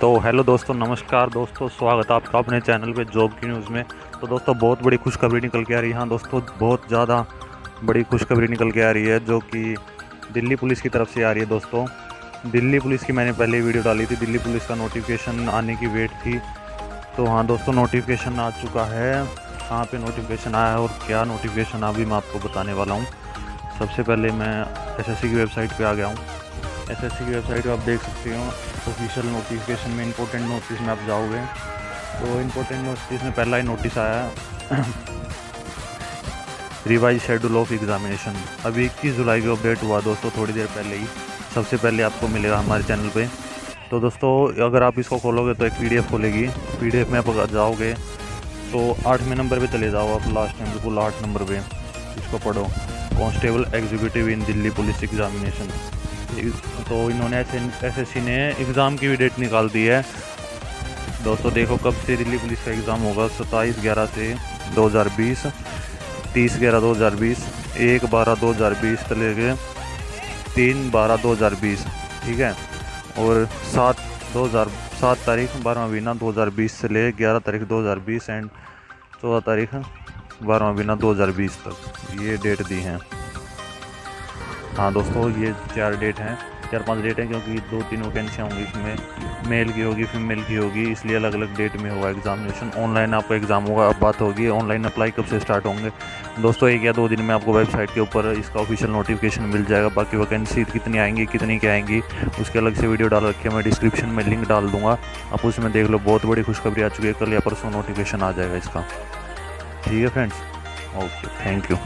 तो हेलो दोस्तों, नमस्कार दोस्तों, स्वागत है आपका अपने चैनल पे जॉब की न्यूज़ में। तो दोस्तों, बहुत बड़ी खुशखबरी निकल के आ रही है। हाँ दोस्तों, बहुत ज़्यादा बड़ी खुशखबरी निकल के आ रही है, जो कि दिल्ली पुलिस की तरफ़ से आ रही है दोस्तों। दिल्ली पुलिस की मैंने पहले वीडियो डाली थी, दिल्ली पुलिस का नोटिफिकेशन आने की वेट थी। तो हाँ दोस्तों नोटिफिकेशन आ चुका है। कहाँ पे नोटिफिकेशन आया है और क्या नोटिफिकेशन अभी मैं आपको बताने वाला हूँ। सबसे पहले मैं एसएससी की वेबसाइट पे आ गया हूँ। एसएससी की वेबसाइट पे आप देख सकते हो ऑफिशियल नोटिफिकेशन में इंपॉर्टेंट नोटिस में आप जाओगे। तो इंपॉर्टेंट नोटिस में पहला ही नोटिस आया है रिवाइज शेड्यूल ऑफ़ एग्जामिनेशन अभी इक्कीस जुलाई को अपडेट हुआ दोस्तों, थोड़ी देर पहले ही। सबसे पहले आपको मिलेगा हमारे चैनल पे। तो दोस्तों, अगर आप इसको खोलोगे तो एक पीडीएफ खोलेगी। पीडीएफ में आप अगर जाओगे तो आठवें नंबर पे चले जाओ आप लास्ट में बिल्कुल आठ नंबर पे। इसको पढ़ो। Constable executive in Delhi police examination. तो इन्होंने एस एस ने एग्ज़ाम की भी डेट निकाल दी है। दोस्तों, देखो कब से दिल्ली पुलिस का एग्ज़ाम होगा। सत्ताईस ग्यारह से 2020 तीस ग्यारह दो हज़ार बीस, एक बारह दो हज़ार बीस से लेके तीन बारह दो हज़ार बीस, ठीक है? और सात दो हज़ार, सात तारीख, बारहवा महीना दो हज़ार बीस से ले ग्यारह तारीख दो हज़ार बीस, एंड चौदह तारीख, बारहवा महीना दो हज़ार बीस तक। ये डेट दी हैं। हाँ दोस्तों, ये चार डेट हैं। चार पाँच डेट हैं क्योंकि दो तीन वैकेंसियाँ होंगी इसमें। मेल की होगी फीमेल की होगी, इसलिए अलग अलग डेट में होगा एग्जामिनेशन ऑनलाइन आपका एग्ज़ाम होगा, अब बात होगी ऑनलाइन अप्लाई कब से स्टार्ट होंगे। दोस्तों, एक या दो दिन में आपको वेबसाइट के ऊपर इसका ऑफिशियल नोटिफिकेशन मिल जाएगा। बाकी वैकेंसी कितनी आएँगी, कितनी क्या आएँगी, उसके अलग से वीडियो डाल रखी है। मैं डिस्क्रिप्शन में लिंक डाल दूँगा। आप उसमें देख लो, बहुत बड़ी खुशखबरी आ चुकी है। कल या परसों नोटिफिकेशन आ जाएगा इसका। ठीक है फ्रेंड्स ओके थैंक यू